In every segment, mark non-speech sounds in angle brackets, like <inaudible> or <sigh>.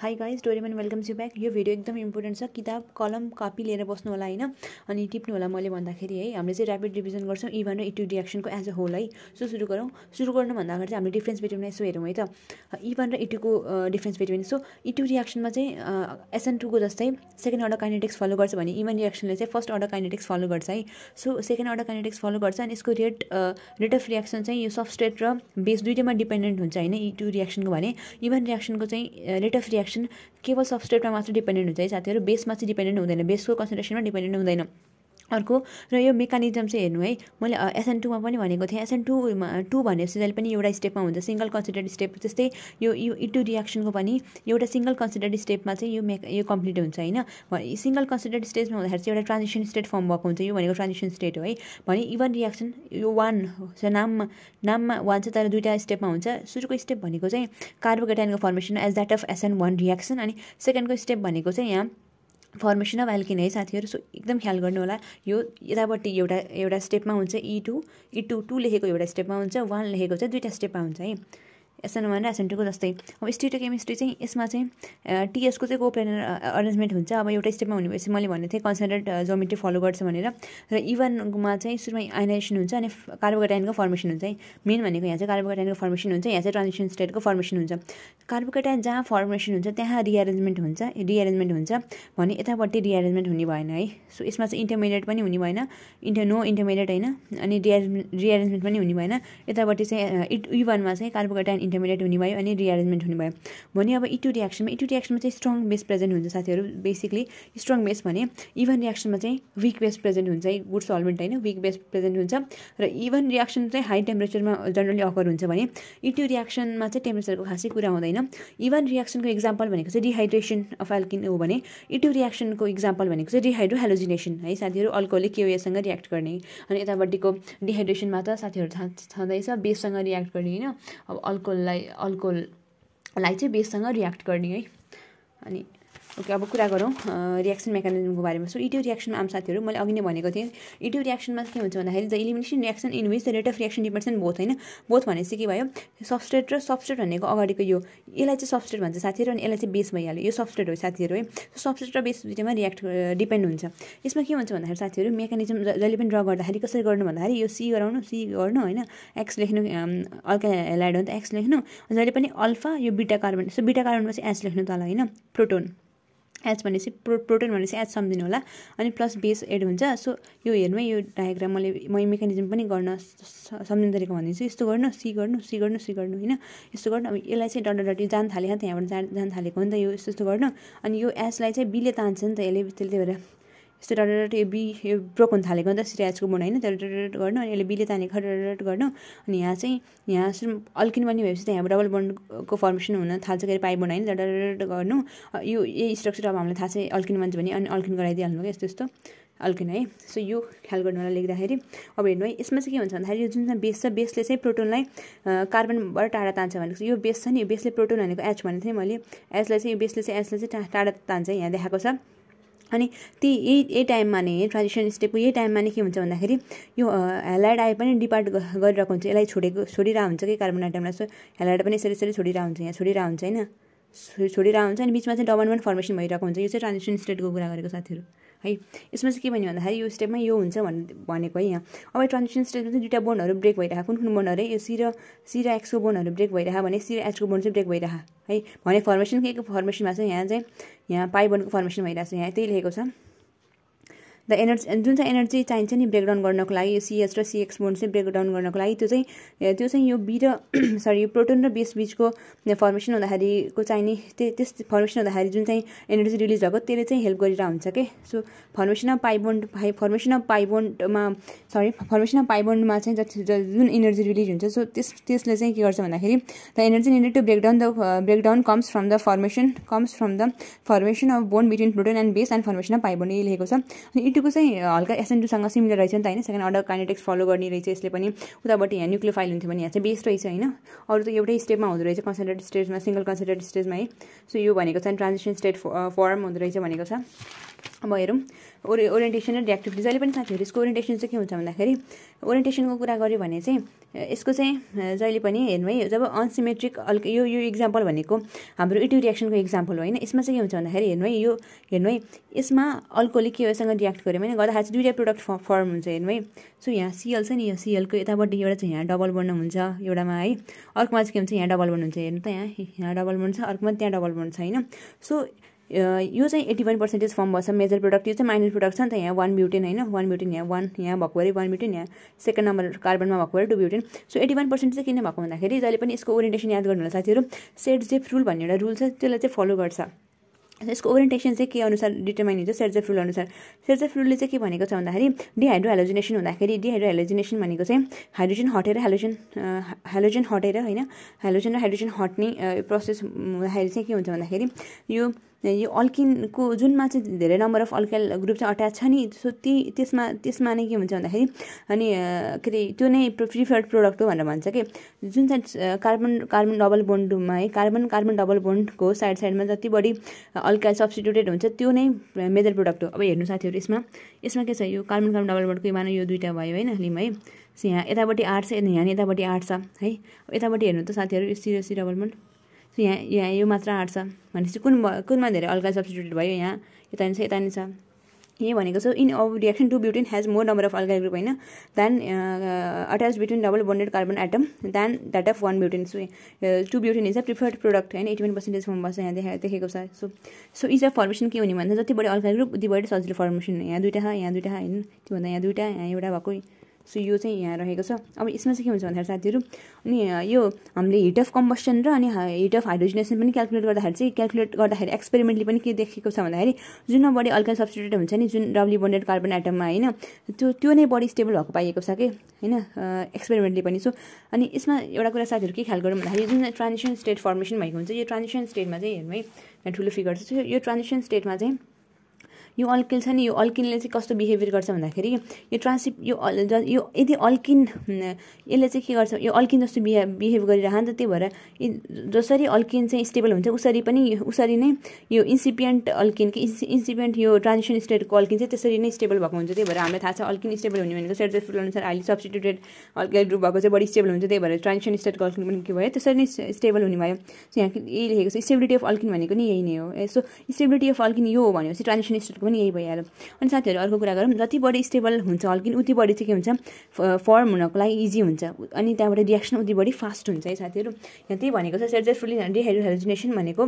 Hi guys Doraemon welcome you back यो video एकदम important छ। किताब कलम कपी लिएर बस्नु होला होइन? अनि टिप्नु होला मैले भन्दाखेरि है हामीले चाहिँ ऱ्यापिड रिभिजन गर्छौँ इभन र इटु रियाक्सनको एज अ होल है। सो सुरु गरौँ। सुरु गर्नुभन्दा अगाडि चाहिँ हामीले डिफ्रेन्स बिट्विन यसो हेरौँ है त। इभन र इटुको difference between so E two रियाक्सनमा चाहिँ एसएन टूको जस्तै सेकेन्ड अर्डर काइनेटिक्स फलो गर्छ भने इभन रियाक्सनले चाहिँ फर्स्ट अर्डर काइनेटिक्स फलो गर्छ है। So second order kinetics follow गर्छ अनि यसको रेट रेट अफ रियाक्सन चाहिँ यो सबस्टेट र बेस दुइटैमा डिपेन्डेन्ट हुन्छ होइन इटु रियाक्सनको भने। इभन रियाक्सनको चाहिँ रेट अफ रियाक्सन केवल सबस्ट्रेटमा मात्र डिपेन्डेन्ट हुन्छ है साथीहरू बेसमा चाहिँ डिपेन्डेन्ट हुँदैन। बेसको कन्सन्ट्रेसनमा डिपेन्डेन्ट हुँदैन। अर्को र यो मेकानिजम चाहिँ हेर्नु है मैले एसएन टूमा पनि भनेको थिएँ। एसएन टूमा टू भनेपछि जहिले पनि एउटा स्टेपमा हुन्छ। सिङ्गल कन्सिडर्ड स्टेप जस्तै यो यो इटु रियाक्सनको पनि एउटा सिङ्गल कन्सिडर्ड स्टेपमा चाहिँ यो मेक यो कम्प्लिट हुन्छ होइन? सिङ्गल कन्सिडर्ड स्टेजमा हुँदाखेरि चाहिँ एउटा ट्रान्जिसन स्टेट फर्म भएको हुन्छ यो भनेको ट्रान्जिसन स्टेट हो है? भने इभन रियाक्सन यो वान नाममा नाममा वान चाहिँ तर दुइटा स्टेपमा हुन्छ। सुरुको स्टेप भनेको चाहिँ कार्बोकेटाइनको formation as that of SN one reaction अनि सेकेन्डको स्टेप भनेको चाहिँ यहाँ फर्मेसन अफ एल्किन है साथीहरू सो एकदम ख्याल गर्नु होला यो यतापट्टि एउटा एउटा स्टेपमा हुन्छ E two E two two लेखेको एउटा स्टेपमा हुन्छ वान लेखेको चाहिँ दुइटा स्टेपमा हुन्छ है। एसएन वान र एसएन टूको जस्तै अब स्टिटोकेमिस्ट्री चाहिँ यसमा चाहिँ टिएसको चाहिँ कोप्लेनर अरेन्जमेन्ट हुन्छ? अब एउटा स्टेपमा हुनेपछि मैले भनेको थिएँ कन्सन्ट्रेट जोमेट्री फलो गर्छ भनेर। र इभनमा चाहिँ सुरुमा आइनाइजेसन हुन्छ अनि कार्बोकेटाइनको फर्मेसन हुन्छ है। मेन भनेको यहाँ चाहिँ कार्बोकेटाइनको फर्मेसन हुन्छ यहाँ चाहिँ ट्रान्जिसन स्टेटको फर्मेसन हुन्छ। कार्बोकेटाइन जहाँ फर्मेसन हुन्छ त्यहाँ रिएरेन्जमेन्ट हुन्छ रिएरेन्जमेन्ट हुन्छ भने यतापट्टि रिएरेन्जमेन्ट हुने भएन है। सो यसमा चाहिँ इन्टरमिडिएट पनि हुने भएन इन्टर नो इन्टरमिडिएट होइन अनि रिएरेन्जमेन्ट पनि हुने भएन। यतापट्टि चाहिँ इट इभनमा चाहिँ कार्बोकेटाइन इन्टरमिडिएट हुने भयो अनि रिएरेन्जमेन्ट हुने भयो। भने अब इटु रियाक्सनमा इटु रियाक्सनमा चाहिँ स्ट्रङ बेस प्रेजेन्ट हुन्छ साथीहरू। बेसिकली स्ट्रङ बेस भने इभन रियाक्सनमा चाहिँ विक बेस प्रेजेन्ट हुन्छ। है गुड सल्भेन्ट होइन विक बेस प्रेजेन्ट हुन्छ। र इभन रियाक्सन चाहिँ हाई टेम्परेचरमा जनरली अकर हुन्छ भने इटु रियाक्सनमा चाहिँ टेम्परेचरको खासै कुरा हुँदैन। इभन रियाक्सनको इक्जाम्पल भनेको चाहिँ डिहाइड्रेसन अफ एल्किन हो भने इटु रियाक्सनको इक्जाम्पल भनेको चाहिँ डिहाइड्रो हेलोजिनेसन है साथीहरू अल्कोहलिक केओएसँग रियाक्ट गर्ने। अनि यतापट्टिको डिहाइड्रेसनमा त साथीहरू थाहा छँदैछ बेससँग रियाक्ट गर्ने होइन। अब अल्कोहललाई अल्कोहललाई चाहिँ बेससँग रियाक्ट गर्ने है। अनि ओके अब कुरा गरौँ रियाक्सन मेकानिजमको बारेमा। सो इटियो रियाक्सनमा आम साथीहरू मैले अघि नै भनेको थिएँ इटियो रियाक्सनमा के हुन्छ भन्दाखेरि the elimination reaction in which the rate of reaction depends and both होइन? बोथ भनेपछि के भयो? सबस्ट्रेट र सबस्ट्रेट भनेको अगाडिको यो यसलाई चाहिँ सबस्ट्रेट भन्छ साथीहरू अनि यसलाई चाहिँ बेस भइहाल्यो। यो सबस्ट्रेट हो साथीहरू है? सबस्ट्रेट र बेस दुइटामा रियाक्ट डिपेन्ड हुन्छ। यसमा के हुन्छ भन्दाखेरि साथीहरू मेकानिजम जहिले पनि ड्र गर्दाखेरि कसरी गर्नु भन्दाखेरि यो सी गराउनु सी गर्नु होइन? एक्स लेख्नु अल्का हेलाइड हो त एक्स लेख्नु जहिले पनि अल्फा यो बिटा कार्बन सो बिटा कार्बनमा चाहिँ एच लेख्नु तल होइन? प्रोटोन। एच भनेपछि प्रो प्रोटिन भनेपछि एच सम्झिनु होला। अनि प्लस बेस एड हुन्छ। सो यो हेर्नु है यो डायग्राम मैले म मेकानिजम पनि गर्न सम्झिने तरिका भनिदिन्छु। यस्तो गर्नु सी गर्नु सी गर्नु सी गर्नु होइन? यस्तो गर्नु अब यसलाई चाहिँ डन्डा डटी जान थाल्यो त्यहाँबाट जान जान थालेको हो नि त यो यस्तो यस्तो गर्नु। अनि यो एचलाई चाहिँ बिले तान्छ नि त यसले त्यसले भएर यस्तो डट यो बी यो ब्रोक हुन थालेको नि त सिरियाजको बोन होइन? त्यो डट गर्नु अनि यसले बिले तानेको डट गर्नु अनि यहाँ चाहिँ यहाँ अल्किन पनि भएपछि त्यहाँ डबल बोन्डको फर्मेसन हुन थाल्छ के अरे पाइप बोन होइन डट गर्नु। यो यही स्ट्रक्चर अब हामीलाई थाहा छ अल्किन मान्छ भने अनि अल्किन गराइदिइहाल्नु क्या यस्तो यस्तो अल्किन है? सो यो ख्याल गर्नु होला लेख्दाखेरि। अब हेर्नु है यसमा चाहिँ के हुन्छ भन्दाखेरि यो जुन चाहिँ बेस छ बेसले चाहिँ प्रोटोनलाई कार्बनबाट टाढा तान्छ भनेको यो बेस छ नि यो बेसले प्रोटोन भनेको एच भनेको थिएँ मैले। एचलाई चाहिँ यो बेसले चाहिँ एचलाई चाहिँ टाढा तान्छ यहाँ देखाएको छ। अनि ती यही यही टाइममा नै ट्रान्जिसन स्टेपको यही टाइममा नै के हुन्छ भन्दाखेरि यो हेलाइड आए पनि डिपार्ट गरिरहेको हुन्छ। यसलाई छोडेको छोडिरहेको हुन्छ कि कार्बन आइटमलाई सो हेलाइड पनि यसरी यसरी छोडिरहेको हुन्छ यहाँ छोडिरहेको हुन्छ होइन? छोडिरहेको हुन्छ अनि बिचमा चाहिँ डबल वान फर्मेसन भइरहेको हुन्छ। यो चाहिँ ट्रान्जिसन स्टेटको कुरा गरेको साथीहरू। है। यसमा चाहिँ के भन्यो भन्दाखेरि यो स्टेपमा यो हुन्छ भन् भनेको है यहाँ। अब ट्रान्जिसन स्टेपमा चाहिँ दुइटा बोनहरू ब्रेक भइरहेको कुन कुन बोनहरू यो सी र सी र एक्सको बोनहरू ब्रेक भइरहेको भने सी र एचको बोन चाहिँ ब्रेक भइरहेको है। भने फर्मेसन के को फर्मेसनमा चाहिँ यहाँ चाहिँ यहाँ पाइ बोनको फर्मेसन भइरहेको छ यहाँ त्यही लेखेको छ। द एनर्जी जुन चाहिँ एनर्जी चाहिन्छ नि ब्रेकडाउन गर्नको लागि यो सिएच र सिएक्स बोन्ड चाहिँ ब्रेकडाउन गर्नको लागि त्यो चाहिँ त्यो चाहिँ यो बी र <clears throat> सरी यो प्रोटोन र बेस बिचको फर्मेसन हुँदाखेरिको चाहिने त्यस फर्मेसन हुँदाखेरि जुन चाहिँ एनर्जी रिलिज भएको त्यसले चाहिँ हेल्प गरिरहेको हुन्छ कि? So formation of pi bond phi formation of पाइबोन्डमा सरी फर्मेसन अफ पाइबोन्डमा चाहिँ जति जुन एनर्जी रिलिज हुन्छ सो त्यस त्यसले चाहिँ के गर्छ भन्दाखेरि the energy needed to break down the breakdown comes from the formation comes from the formation of bond between proton and base and formation of pi bond यही लेखेको छ। अनि इटुको चाहिँ हल्का एसएनटूसँग सिमिलर रहेछ नि त होइन। सेकेन्ड अर्डर काइनेटिक्स फलो गर्ने रहेछ यसले पनि। उताबाट यहाँ न्युक्लियो फाइल हुन्थ्यो भने यहाँ चाहिँ बेस्ट रहेछ होइन। अरू त एउटै स्टेपमा हुँदो रहेछ कन्सन्ट्रेट स्टेजमा सिङ्गल कन्सन्ट्रेट स्टेजमा है। सो यो भनेको चाहिँ ट्रान्जिसन स्टेट फर्म हुँदो रहेछ भनेको छ। अब हेरौँ। ओरि ओरिएन्टेसन र रियाक्टिभिटी जहिले पनि साथीहरू यसको ओरिएन्टेसन चाहिँ के हुन्छ भन्दाखेरि ओरिएन्टेसनको कुरा गऱ्यो भने चाहिँ यसको चाहिँ जहिले पनि हेर्नु है जब अनसिमेट्रिक अल्क यो यो इक्जाम्पल भनेको हाम्रो इट्यु रियाक्सनको इक्जाम्पल हो होइन? यसमा चाहिँ के हुन्छ भन्दाखेरि हेर्नु है यो हेर्नु है यसमा अल्कोले के योसँग रियाक्ट गऱ्यो भने गर्दाखेरि चाहिँ दुइटा प्रोडक्ट फर्म हुन्छ हेर्नु है। सो यहाँ सिएल छ नि यो सिएलको यतापट्टि एउटा चाहिँ यहाँ डबल बन्ड हुन्छ एउटामा है। अर्कोमा चाहिँ के हुन्छ यहाँ डबल बन्ड हुन्छ हेर्नु त यहाँ यहाँ डबल बन्ड छ अर्कोमा त्यहाँ डबल बन्ड छ होइन? सो यो चाहिँ एट्टी वान पर्सेन्टेज फर्म भएछ। मेजर प्रोडक्ट यो चाहिँ माइनर प्रोडक्ट छ नि त यहाँ। वान ब्युटेन होइन। वान ब्युटेन यहाँ। वान यहाँ भएको अरे वान ब्युटेन यहाँ। सेकेन्ड नम्बर कार्बनमा भएको अरे two butene so eighty one percent चाहिँ किन भएको भन्दाखेरि जहिले पनि यसको ओरिएन्टेसन याद गर्नु होला साथीहरू। सेट जेफ रुल भन्ने एउटा रुल छ। त्यसलाई चाहिँ फलो गर्छ। यसको ओरिएन्टेसन चाहिँ के अनुसार डिटर्माइन हुन्छ? सेर्जेफ रुल अनुसार। सेर्जेफ रुलले चाहिँ के भनेको छ भन्दाखेरि डिहाइड्रो हेलोजिनेसन हुँदाखेरि डिहाइड्रो हेलोजिनेसन भनेको चाहिँ हाइड्रोजन हटेर हाइड्रोजन हाइड्रोजन हटेर होइन हाइड्रोजन र हाइड्रोजन हट्ने प्रोसेस हुँदाखेरि चाहिँ के हुन्छ भन्दाखेरि यो यो अल्किनको जुनमा चाहिँ धेरै नम्बर अफ अल्काइल ग्रुप चाहिँ अट्याच छ नि। सो ती त्यसमा त्यसमा नै के हुन्छ भन्दाखेरि अनि के अरे त्यो नै प्रिफर्ड प्रोडक्ट हो भनेर भन्छ कि। जुन चाहिँ कार्बन कार्बन डबल बोन्डमा है कार्बन कार्बन डबल बोन्डको साइड साइडमा जति बढी अल्काइल सब्सटिट्युटेड हुन्छ त्यो नै मेजर प्रोडक्ट हो। अब हेर्नु साथीहरू यसमा यसमा के छ यो कार्बन कार्बन डबल बोन्डको मानव यो दुइटा भयो होइन लिम है। यहाँ यतापट्टि आठ छ यहाँ यतापट्टि आठ छ है। यतापट्टि हेर्नु त साथीहरू सिरो सी डबल बोन्ड सो यहाँ यहाँ यो मात्र आठ छ। भनेपछि कुन कुनमा धेरै अल्का सब्सटिट्युट भयो यहाँ? यता नि छ यता नि छ। यही भनेको छ इन अब reaction two butene has more number of alkyl group होइन? Then attach between double bonded carbon atom then that of one butene so two butene is a preferred product होइन? एटी वान पर्सेन्टेज फर्म बस्छ यहाँ देखा देखेको छ। So so is a formation के हुने भन्दा जति बढी अल्काइल ग्रुप उति बढी सजिलो फर्मेसन यहाँ दुइटा छ यहाँ दुइटा होइन? त्योभन्दा यहाँ दुइटा यहाँ एउटा भएको। सो यो चाहिँ यहाँ रहेको छ। अब यसमा चाहिँ के हुन्छ भन्दाखेरि साथीहरू अनि यो हामीले हिट अफ कम्बस्टन र अनि हिट अफ हाइड्रोजिनेसन पनि क्यालकुलेट गर्दाखेरि चाहिँ क्यालकुलेट गर्दाखेरि एक्सपेरिमेन्टली पनि के देखेको छ भन्दाखेरि जुनमा बढी अल्का सब्सटिट्युट हुन्छ नि जुन डब्ली बोन्डेड कार्बन आइटममा होइन त्यो त्यो नै बढी स्टेबल भएको पाइएको छ कि होइन एक्सपेरिमेन्टली पनि। सो अनि यसमा एउटा कुरा साथीहरू के ख्याल गरौँ भन्दाखेरि जुन ट्रान्जिसन स्टेट फर्मेसन भएको हुन्छ यो ट्रान्जिसन स्टेटमा चाहिँ हेर्नु है ठुलो फिगर छ। यो ट्रान्जिसन स्टेटमा चाहिँ यो अल्किन छ नि यो अल्किनले चाहिँ कस्तो बिहेभियर गर्छ भन्दाखेरि यो ट्रान्सिप यो यो यदि अल्किन यसले चाहिँ के गर्छ यो अल्किन जस्तो बिहे बिहेभ गरिरह नि त त्यही भएर जसरी अल्किन चाहिँ स्टेबल हुन्छ उसरी पनि उसरी नै यो इन्सिपियन्ट अल्किन कि इन्सिपियन्ट यो ट्रान्जिसन स्टेटको अल्किन चाहिँ त्यसरी नै स्टेबल भएको हुन्छ। त्यही भएर हामीलाई थाहा छ अल्किन स्टेबल हुने भनेको सेर्जेफुल अनुसार अहिले सब्सटिट्युटेड अल्किल ग्रुप भएको चाहिँ बढी स्टेबल हुन्छ। त्यही भएर ट्रान्जिसन स्टेटको अल्किन पनि के भयो त्यसरी नै स्टेबल हुने भयो। यहाँ यही लेखेको छ स्टेबिलिटी अफ अल्किन भनेको नि यही नै हो। यसो स्टेबिलिटी अफ अल्किन यो हो भनेपछि ट्रान्जिसन स्टेटको पनि यही भइहाल्यो। अनि साथीहरू अर्को कुरा गरौँ जति बढी स्टेबल हुन्छ अल्किन उति बढी चाहिँ के हुन्छ फर्म हुनको लागि इजी हुन्छ। अनि त्यहाँबाट रियाक्सन उति बढी फास्ट हुन्छ है साथीहरू। यहाँ त्यही भनेको छ सेर्जेफुली डिहाइड्रोहाइड्रोजिनेसन भनेको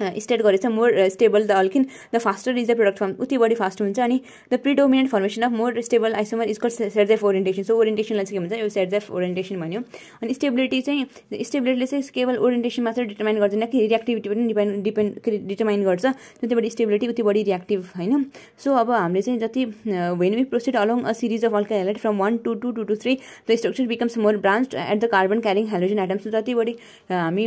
स्टेट गरेछ more stable the alkene the faster is the product form उति बढी फास्ट हुन्छ अनि the predominant formation of more stable isomer is cut Saytzeff orientation so ओरिएन्टेसनलाई चाहिँ के भन्छ? यो सेर्जेफ ओरिएन्टेसन भन्यो। अनि स्टेबिलिटी चाहिँ स्टेबिलिटीले चाहिँ केवल ओरिएन्टेसन मात्र डिटर्माइन गर्दैन कि रियाक्टिभिटी पनि डिपेन्ड डिपेन्ड डिटर्माइन गर्छ। जति बढी स्टेबिलिटी उति बढी रियाक्टिभ होइन। सो अब हामीले चाहिँ जति when we proceed along a series of Alka halide from one two two two two three the structure becomes more branch at the carbon carrying hydrogen items जति बढी हामी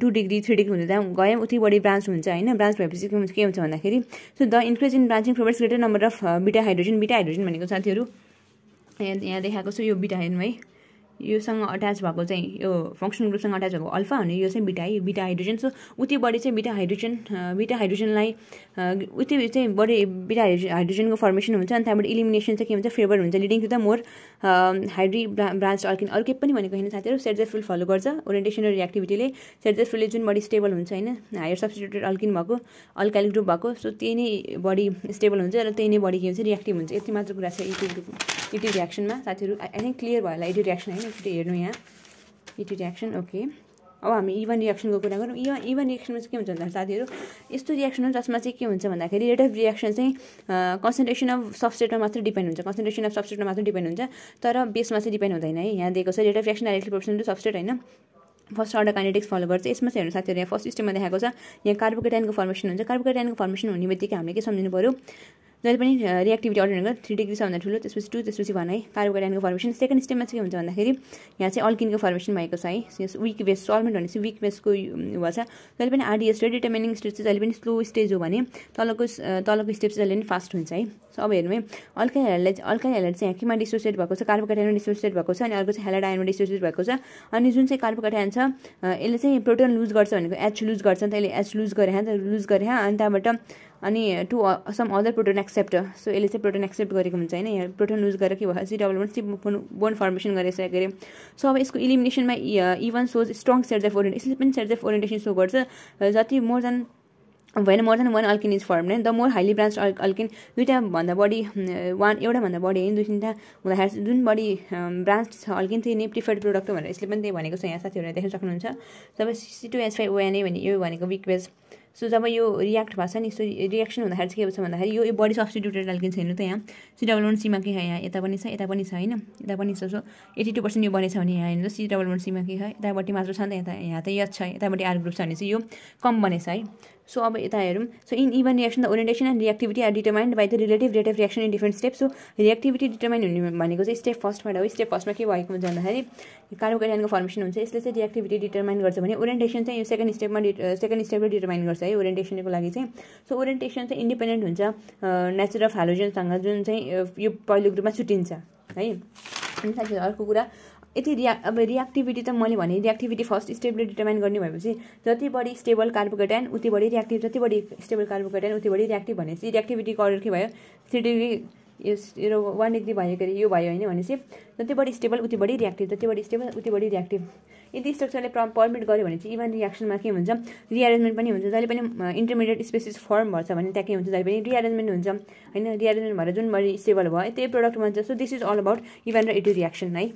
टू डिग्री थ्री डिग्री हुँदा गयौँ बढी ब्रान्च हुन्छ होइन branch भएपछि के हुन्छ भन्दाखेरि so the increase in branching provides greater number of beta hydrogen beta hydrogen भनेको साथीहरू। यहाँ देखाएको छु यो बिटा हाइड्रोजन है। योसँग अट्याच भएको चाहिँ यो फङ्सनल ग्रुपसँग अट्याच भएको अल्फा अनि यो चाहिँ बिटा बिटा हाइड्रोजन। सो उति बढी चाहिँ बिटा हाइड्रोजन बिटा हाइड्रोजनलाई उति चाहिँ बढी बिटा हाइड्रोजनको फर्मेसन हुन्छ अनि त्यहाँबाट इलिमिनेसन चाहिँ के हुन्छ। फेभर हुन्छ leading to the more highly branch alkene अर्कै पनि भनेको होइन साथीहरू सेर्जेफुल फलो गर्छ। ओरिएन्टेसन र रियाक्टिभिटीले सेर्जेफुलले जुन बढी स्टेबल हुन्छ होइन हायर सब्सटिट्युटेड अल्किन भएको अल्काइल ग्रुप भएको सो त्यही नै बढी स्टेबल हुन्छ र त्यही नै बढी के हुन्छ रियाक्टिभ हुन्छ। यति मात्र कुरा छ इटी ग्रुप इटी रियाक्सनमा साथीहरू आई थिङ्क क्लियर भयो होला इटी रियाक्सन होइन? एकचोटि हेर्नु यहाँ। इटी रियाक्सन ओके अब हामी इभन रियाक्सनको कुरा गरौँ। इभन इभन रियाक्सनमा चाहिँ के हुन्छ भन्दाखेरि साथीहरू यस्तो रियाक्सन हो जसमा चाहिँ के हुन्छ भन्दाखेरि रेट अफ रियाक्सन चाहिँ कन्सन्ट्रेसन अफ सबस्टेटमा मात्र डिपेन्ड हुन्छ। कन्सन्ट्रेसन अफ सबस्टेटमा मात्र डिपेन्ड हुन्छ। तर बेसमा चाहिँ डिपेन्ड हुँदैन है। यहाँ दिएको छ rate of reaction directly proportional to substrate होइन? फर्स्ट अर्डर काइनेटिक्स फलो गर्छ यसमा चाहिँ हेर्नु साथीहरू यहाँ फर्स्ट स्टेपमा देखाएको छ। यहाँ कार्बोकेटाइनको फर्मेसन हुन्छ। कार्बोकेटाइनको फर्मेसन हुने बित्तिकै हामीले के सम्झिनु पऱ्यो जहिले पनि रियाक्टिभिटी अर्डर गरेर थ्री डिग्री भन्दा ठुलो त्यसपछि टू त्यसपछि वान है। कार्बोकेटाइनको फर्मेसन सेकेन्ड स्टेपमा चाहिँ के हुन्छ भन्दाखेरि यहाँ चाहिँ अल्किनको फर्मेसन भएको छ है। विक बेस सल्मेन्ट भनेपछि विक बेसको भएको छ। जहिले पनि आरडिएस र डिटर्मिनिङ स्टेज चाहिँ जहिले पनि स्लो स्टेज हो भने तलको तलको स्टेप चाहिँ जहिले पनि फास्ट हुन्छ है। सो अब हेर्नु है अल्का हेललाई अल्का हेलर चाहिँ यहाँ डिसोसिएट भएको छ? कार्बोकेटाइनमा डिसोसिएट भएको छ अनि अर्को चाहिँ हेलाड आयनमा डिसोसिएट भएको छ। अनि जुन चाहिँ कार्बोकेटाइन छ यसले चाहिँ प्रोटोन लुज गर्छ भनेको एच लुज गर्छ। नि त यसले एच लुज गरे लुज गरे अनि त्यहाँबाट अनि to some other proton accept so यसले चाहिँ प्रोटोन एक्सेप्ट गरेको हुन्छ होइन? यहाँ प्रोटोन युज गरेर के भयो C double C bond formation गरिसकेको अरे। सो अब यसको इलिमिनेसनमा E one shows strong sets of orient यसले पनि सेट्स अफ ओरिएन्टेसन सो गर्छ। जति मोर देन भएन more than one alkene is form the more highly branch अल् अल्किन दुइटाभन्दा बढी वान एउटाभन्दा बढी होइन? दुई तिनवटा हुँदाखेरि जुन बढी ब्रान्च छ अल्किन त्यही नै प्रिफर्ड प्रोडक्ट भनेर यसले पनि त्यही भनेको छ यहाँ साथीहरूले देख्न सक्नुहुन्छ। जब C two H five O N A भने यो भनेको विक बेज सो जब यो रियाक्ट भएको छ नि सो रियाक्सन हुँदाखेरि चाहिँ के छ भन्दाखेरि यो बडी सब्सटिट्युटेड अल्किन छ हेर्नु त यहाँ। सी डबल वान सीमा के छ यहाँ? यता पनि छ यता पनि छ होइन? यता पनि छ सो एट्टी टू पर्सेन्ट यो बनेछ भने यहाँ हेर्नु सी डबल वान सीमा के छ? यतापट्टि मात्र छ नि त यता यहाँ त यस छ यतापट्टि आर ग्रुप छ भने चाहिँ यो कम बनेछ है। सो अब यता हेरौँ so in E one reaction the orientation and reactivity are determined by the relative rate of reaction in different step so reactivity determine हुने भनेको चाहिँ स्टेप फर्स्टबाट हो स्टेप फर्स्टमा के भएको हुन्छ भन्दाखेरि कार्बोकेटाइनको फर्मेसन हुन्छ यसले चाहिँ रिएक्टिभिटी डिटर्माइन गर्छ भने ओरिएन्टेसन चाहिँ यो सेकेन्ड स्टेपमा सेकेन्ड स्टेपले डिटर्माइन गर्छ है ओरिएन्टेसनको लागि चाहिँ सो ओरिएन्टेसन चाहिँ इन्डिपेन्डेन्ट हुन्छ नेचर अफ जुन चाहिँ यो पहिलो ग्रुपमा छुट्टिन्छ है अनि साथीहरू अर्को कुरा यति रिया अब रियाक्टिभिटी त मैले भने रियाक्टिभिटी फर्स्ट स्टेपले डिटर्माइन गर्ने भएपछि जति बढी स्टेबल कार्बोकेटाइन उति बढी रियाक्टिभ जति बढी स्टेबल कार्बोकेटाइन उति बढी रियाक्टिभ भनेपछि रियाक्टिभिटीको अर्डर के भयो। थ्री डिग्री यो वान डिग्री भयो के अरे यो भयो होइन भनेपछि जति बढी स्टेबल उति बढी रियाक्टिभ जति बढी स्टेबल उति बढी रियाक्टिभ यदि स्ट्रक्चरले पर्मिट गर्यो भने चाहिँ इभन रियाक्सनमा के हुन्छ? रिएरेन्जमेन्ट पनि हुन्छ। जहिले पनि इन्टरमिडिएट स्पेसिस फर्म भर्छ भने त्यहाँ के हुन्छ? जहिले पनि रिएरेन्जमेन्ट हुन्छ। होइन रिएरेन्जमेन्ट भएर जुन बढी स्टेबल भयो त्यही प्रडक्ट भन्छ so this is all about E one र इटु रियाक्सन है।